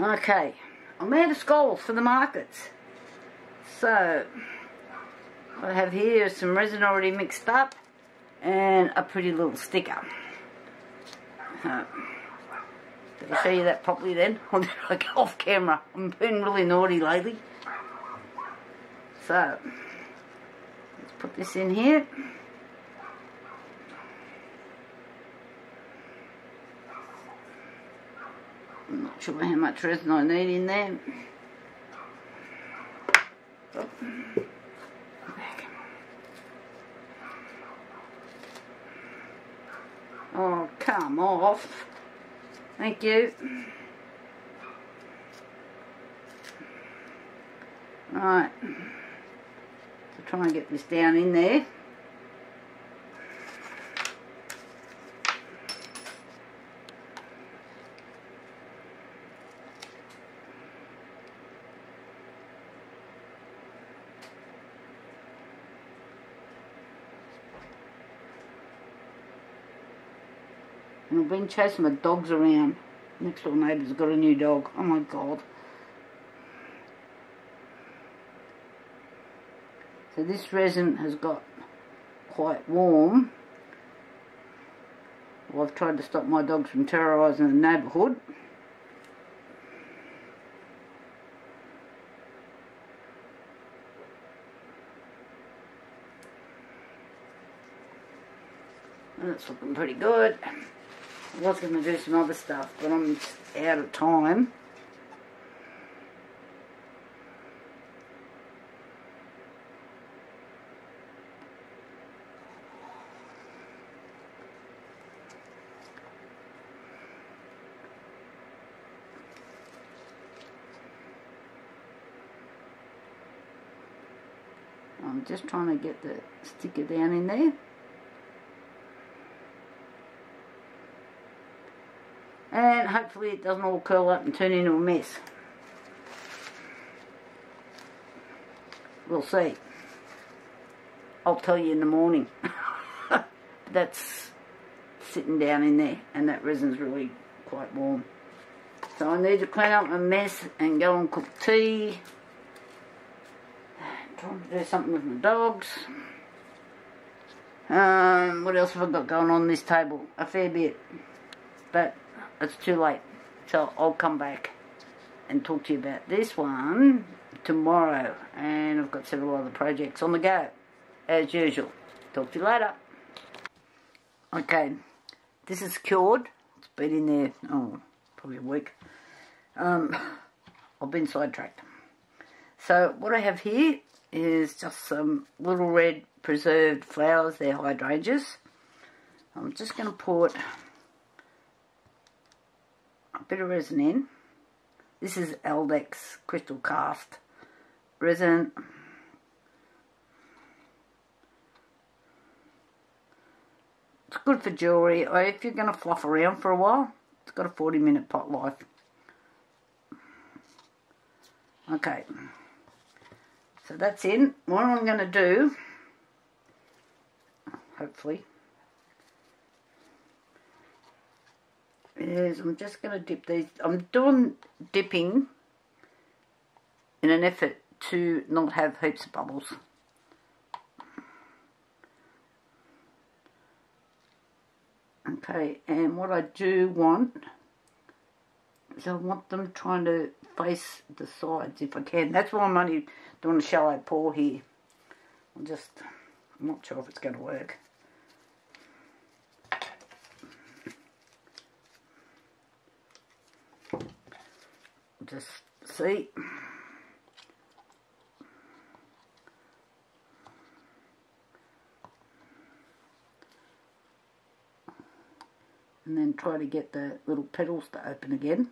Okay, of skulls for the markets. So, what I have here is some resin already mixed up and a pretty little sticker. Uh, did I show you that properly then? Or did I go off camera? I'm being really naughty lately. So, let's put this in here. Not sure how much resin I need in there. Oh. oh, come off. Thank you. Right. So try and get this down in there. I've been chasing my dogs around. Next door neighbour's got a new dog. Oh my god. So this resin has got quite warm. Well, I've tried to stop my dogs from terrorising the neighbourhood. That's looking pretty good. Was going to do some other stuff, but I'm out of time. I'm just trying to get the sticker down in there. And hopefully it doesn't all curl up and turn into a mess. We'll see. I'll tell you in the morning. That's sitting down in there and that resin's really quite warm. So I need to clean up my mess and go and cook tea. Trying to do something with my dogs. Um, what else have I got going on this table? A fair bit. But it's too late. So I'll come back and talk to you about this one tomorrow. And I've got several other projects on the go, as usual. Talk to you later. Okay, this is cured. It's been in there, oh, probably a week. Um, I've been sidetracked. So what I have here is just some little red preserved flowers. They're hydrangeas. I'm just going to put a bit of resin in. This is Eldex Crystal Cast resin. It's good for jewellery or uh, if you're going to fluff around for a while. It's got a 40 minute pot life. Okay. So that's in. What I'm going to do, hopefully, is I'm just going to dip these. I'm doing dipping in an effort to not have heaps of bubbles. Okay, and what I do want is I want them trying to face the sides if I can. That's why I'm only doing a shallow pour here. I'm just, I'm not sure if it's going to work. Just see. and then try to get the little petals to open again.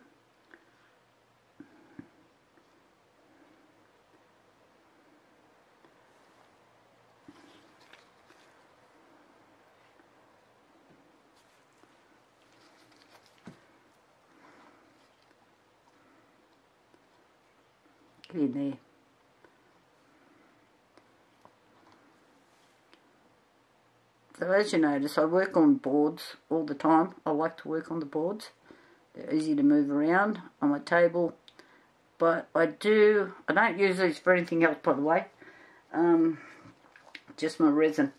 Get in there. So as you notice, I work on boards all the time. I like to work on the boards. They're easy to move around on my table. But I do, I don't use these for anything else by the way. Um, just my resin.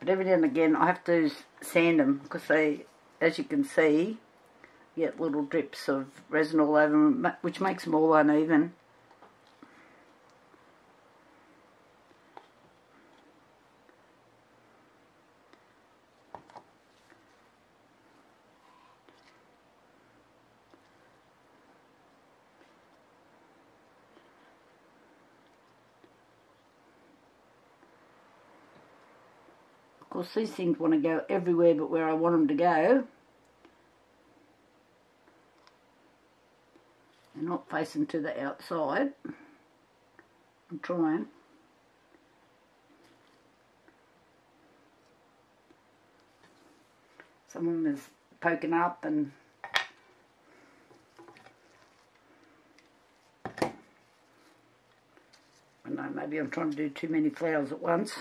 But every now and again I have to sand them because they, as you can see, get little drips of resin all over them, which makes them all uneven. Of course, these things want to go everywhere but where I want them to go. They're facing to the outside. I'm trying. Some of them is poking up and I know maybe I'm trying to do too many flowers at once.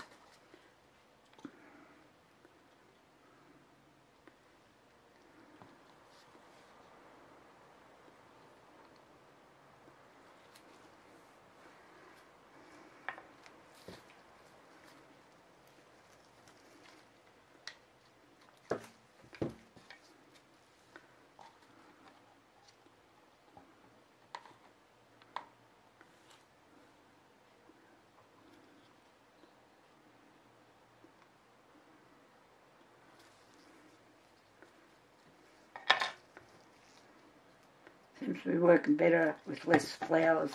Seems to be working better with less flowers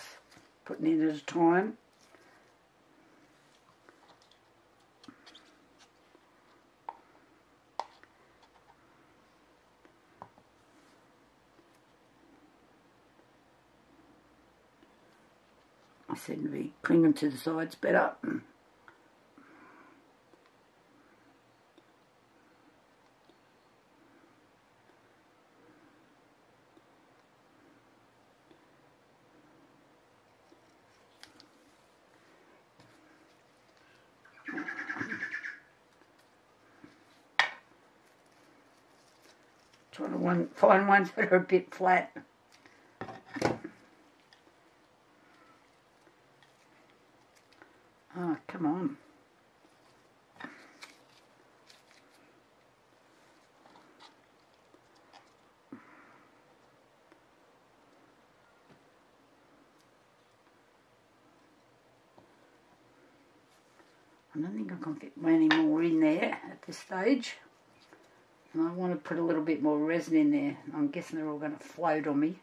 putting in at a time. I seem to be clinging to the sides better. Trying to one, find ones that are a bit flat. Oh, come on. I don't think I can fit any more in there at this stage. And I want to put a little bit more resin in there. I'm guessing they're all going to float on me.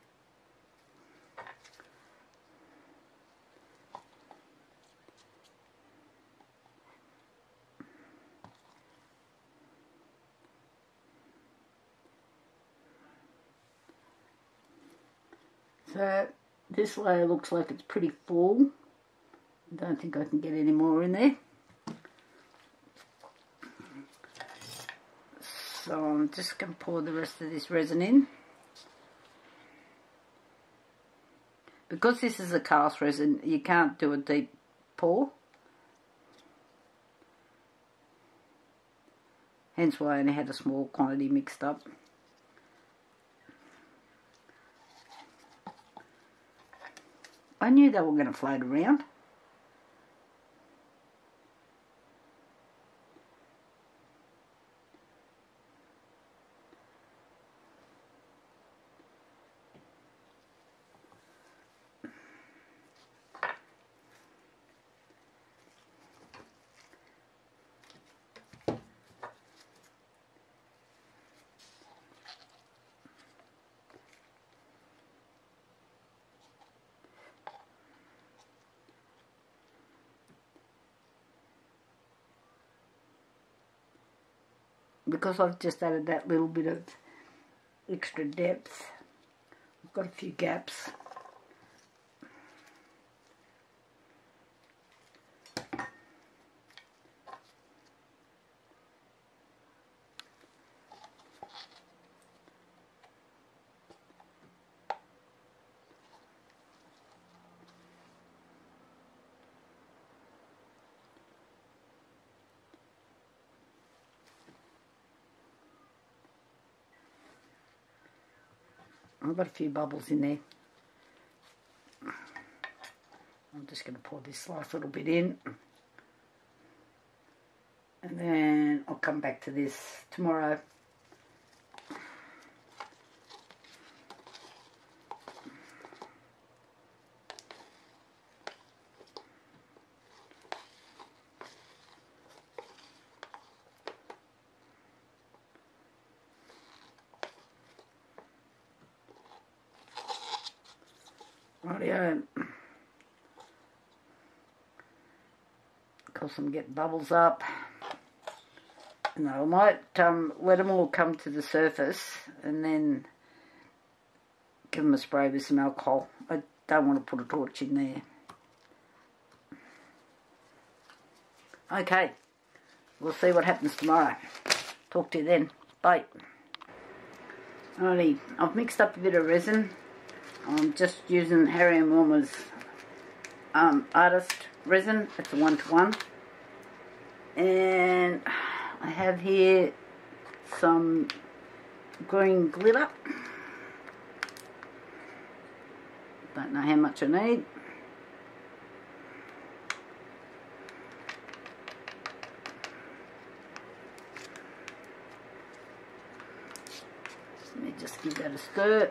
So this layer looks like it's pretty full. I don't think I can get any more in there. So I'm just going to pour the rest of this resin in. Because this is a cast resin, you can't do a deep pour. Hence why I only had a small quantity mixed up. I knew they were going to float around. Because I've just added that little bit of extra depth. I've got a few gaps I've got a few bubbles in there. I'm just going to pour this last little bit in. And then I'll come back to this tomorrow. Rightio. Cause them get bubbles up. No, I might um, let them all come to the surface and then give them a spray with some alcohol. I don't want to put a torch in there. Okay, we'll see what happens tomorrow. Talk to you then. Bye. Alrighty, I've mixed up a bit of resin. I'm just using Harry and Wilma's um, artist resin. It's a one-to-one. -one. And I have here some green glitter. Don't know how much I need. Let me just give that a stir.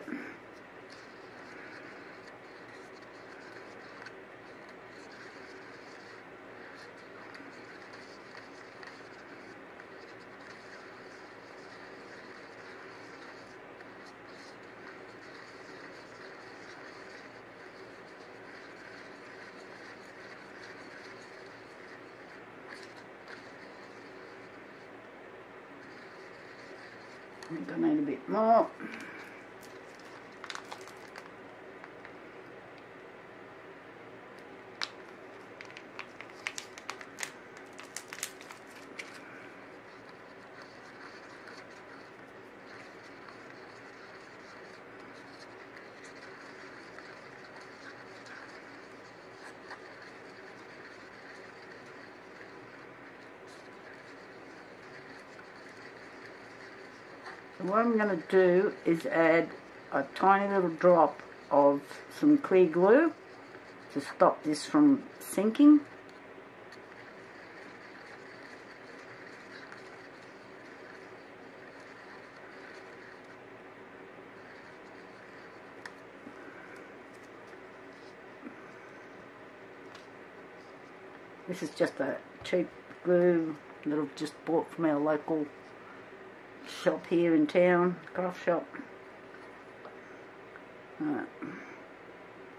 I think I need a bit more. What I'm going to do is add a tiny little drop of some clear glue to stop this from sinking. This is just a cheap glue that I've just bought from our local shop here in town, craft shop. Right.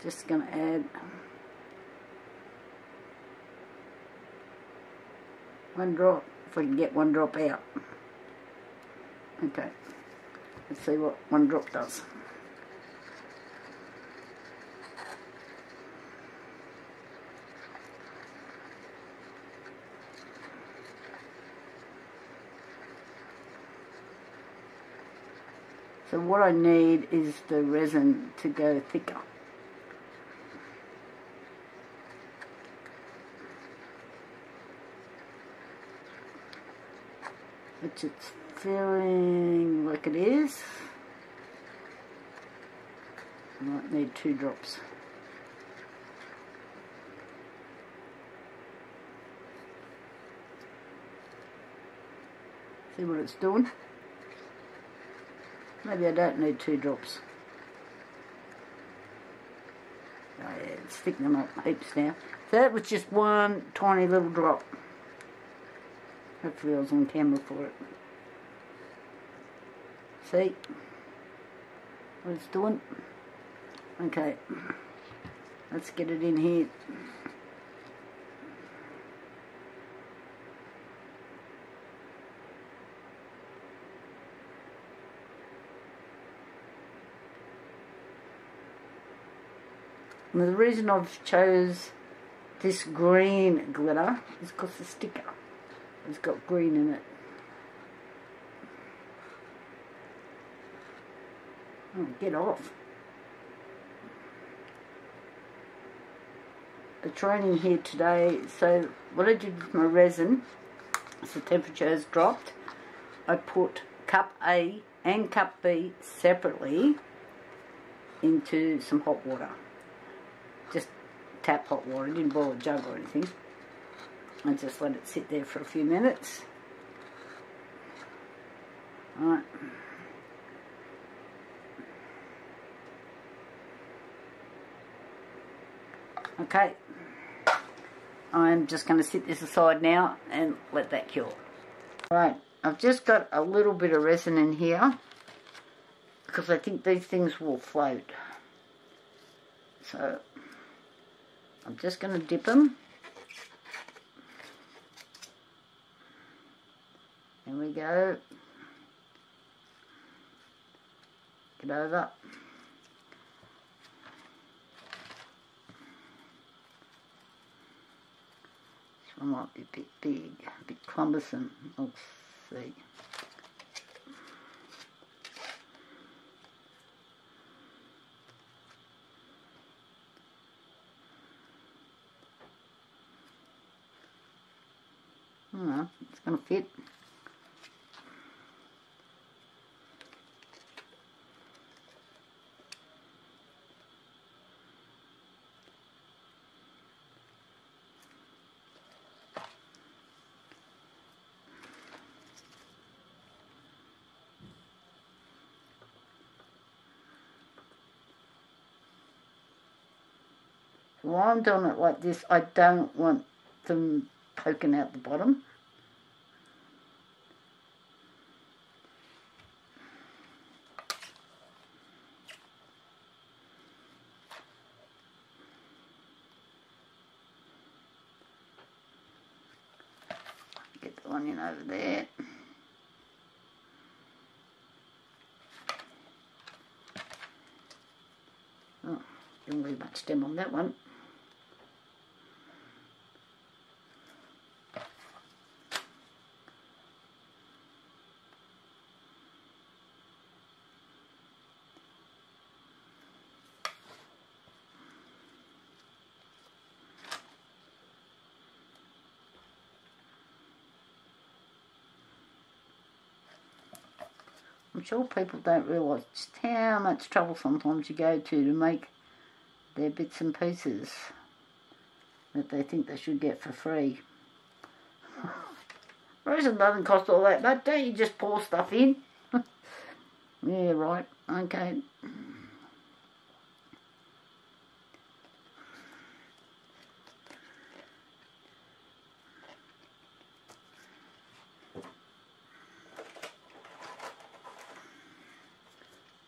Just going to add one drop, if we can get one drop out. Okay, let's see what one drop does. So what I need is the resin to go thicker. Which it's feeling like it is. I might need two drops. See what it's doing? Maybe I don't need two drops. Oh yeah, it's thickening up heaps now. That was just one tiny little drop. Hopefully I was on camera for it. See what it's doing? Okay, let's get it in here. And the reason I've chose this green glitter is because the sticker has got green in it. Oh, get off. The training here today, so what I did with my resin, as the temperature has dropped, I put cup A and cup B separately into some hot water. Tap hot water, didn't boil a jug or anything. I just let it sit there for a few minutes. Alright. Okay. I'm just going to sit this aside now and let that cure. Right, I've just got a little bit of resin in here because I think these things will float. So I'm just going to dip them. There we go. Get over. This one might be a bit big, a bit cumbersome. Let's see. To fit. While I'm doing it like this, I don't want them poking out the bottom. Get the onion over there. Oh, didn't much stem on that one. I'm sure people don't realise just how much trouble sometimes you go to to make their bits and pieces that they think they should get for free. Resin doesn't cost all that, but don't you just pour stuff in? yeah, right, okay.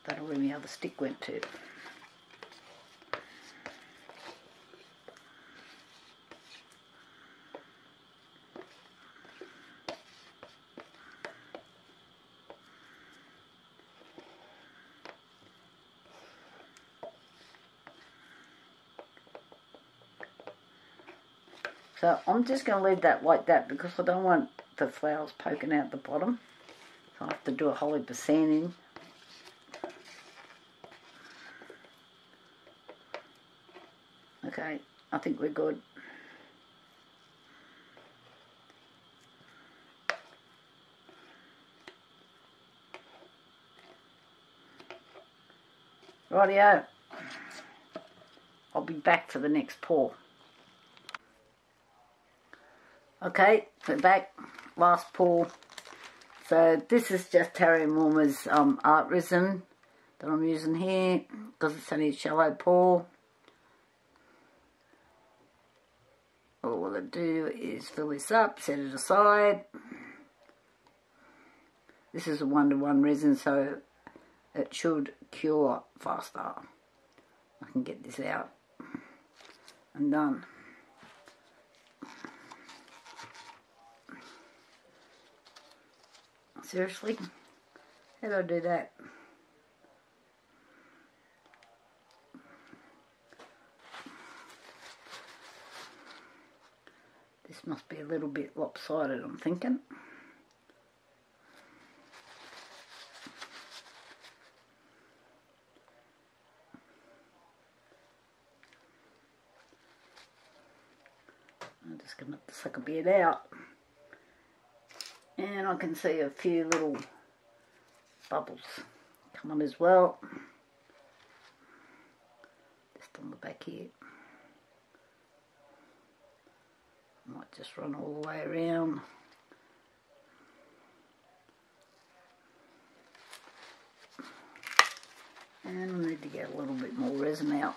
That'll where the other stick went to. So I'm just going to leave that like that because I don't want the flowers poking out the bottom. So I have to do a whole heap of sanding. Okay, I think we're good. Rightio. I'll be back for the next pour. Okay, back. Last pour. So this is just Terry Morma's um, art resin that I'm using here because it's only a shallow pour. All I do is fill this up, set it aside. This is a one-to-one -one resin, so it should cure faster. I can get this out and done. Seriously? How do I do that? This must be a little bit lopsided, I'm thinking. I'm just going to suck a bit out. And I can see a few little bubbles come on as well. Just on the back here. Might just run all the way around. And we need to get a little bit more resin out.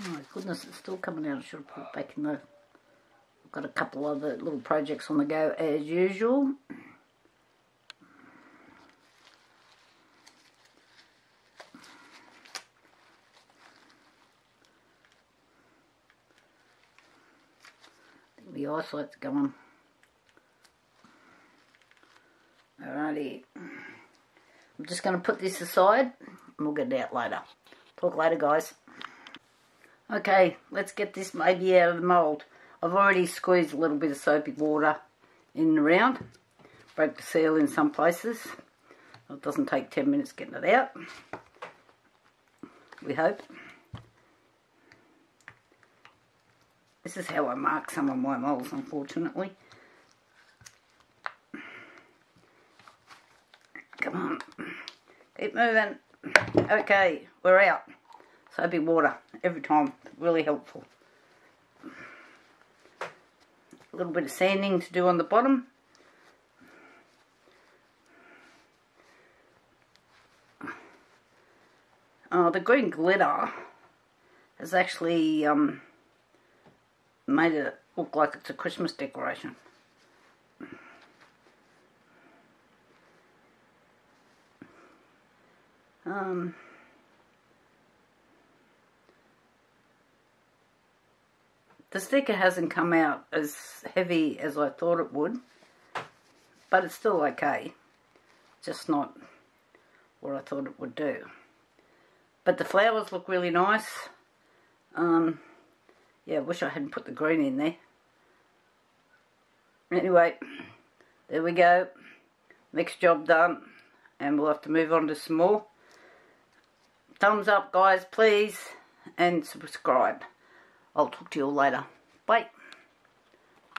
Oh my goodness, it's still coming out. I should have put it back in the... I've got a couple other little projects on the go as usual. the ice light's going. Alrighty. I'm just going to put this aside and we'll get it out later. Talk later guys. Okay, let's get this maybe out of the mould. I've already squeezed a little bit of soapy water in and around. Broke the seal in some places. It doesn't take 10 minutes getting it out. We hope. This is how I mark some of my moulds, unfortunately. Come on. Keep moving. Okay, we're out soapy water every time. Really helpful. A little bit of sanding to do on the bottom. Oh, the green glitter has actually um, made it look like it's a Christmas decoration. Um, The sticker hasn't come out as heavy as I thought it would, but it's still okay. Just not what I thought it would do. But the flowers look really nice. Um, yeah, I wish I hadn't put the green in there. Anyway, there we go. Next job done. And we'll have to move on to some more. Thumbs up, guys, please. And subscribe. I'll talk to you all later. Bye.